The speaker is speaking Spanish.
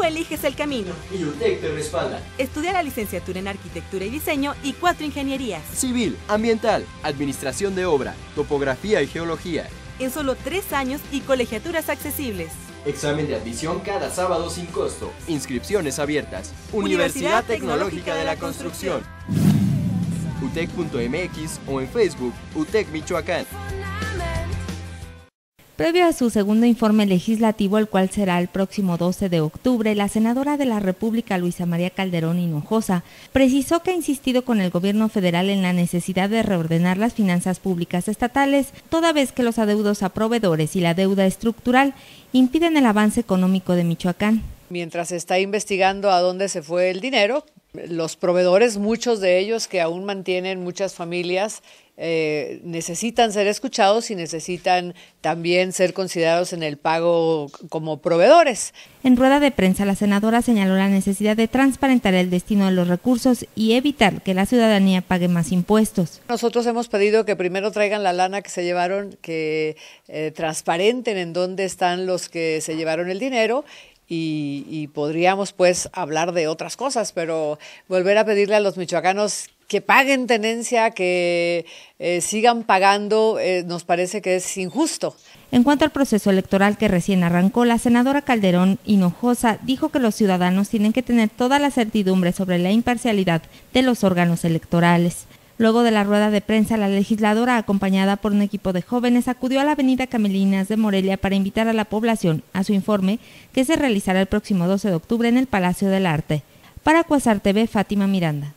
Tú eliges el camino. Y UTEC te respalda. Estudia la licenciatura en Arquitectura y Diseño y cuatro ingenierías. Civil, ambiental, administración de obra, topografía y geología. En solo tres años y colegiaturas accesibles. Examen de admisión cada sábado sin costo. Inscripciones abiertas. Universidad Tecnológica de la Construcción. UTEC.mx o en Facebook UTEC Michoacán. Previo a su segundo informe legislativo, el cual será el próximo 12 de octubre, la senadora de la República, Luisa María Calderón Hinojosa, precisó que ha insistido con el gobierno federal en la necesidad de reordenar las finanzas públicas estatales, toda vez que los adeudos a proveedores y la deuda estructural impiden el avance económico de Michoacán. Mientras se está investigando a dónde se fue el dinero, los proveedores, muchos de ellos que aún mantienen muchas familias, eh, necesitan ser escuchados y necesitan también ser considerados en el pago como proveedores. En rueda de prensa, la senadora señaló la necesidad de transparentar el destino de los recursos y evitar que la ciudadanía pague más impuestos. Nosotros hemos pedido que primero traigan la lana que se llevaron, que eh, transparenten en dónde están los que se llevaron el dinero y, podríamos pues hablar de otras cosas, pero volver a pedirle a los michoacanos que paguen tenencia, que eh, sigan pagando, eh, nos parece que es injusto. En cuanto al proceso electoral que recién arrancó, la senadora Calderón Hinojosa dijo que los ciudadanos tienen que tener toda la certidumbre sobre la imparcialidad de los órganos electorales. Luego de la rueda de prensa, la legisladora, acompañada por un equipo de jóvenes, acudió a la avenida Camelinas de Morelia para invitar a la población a su informe que se realizará el próximo 12 de octubre en el Palacio del Arte. Para Cuasar TV, Fátima Miranda.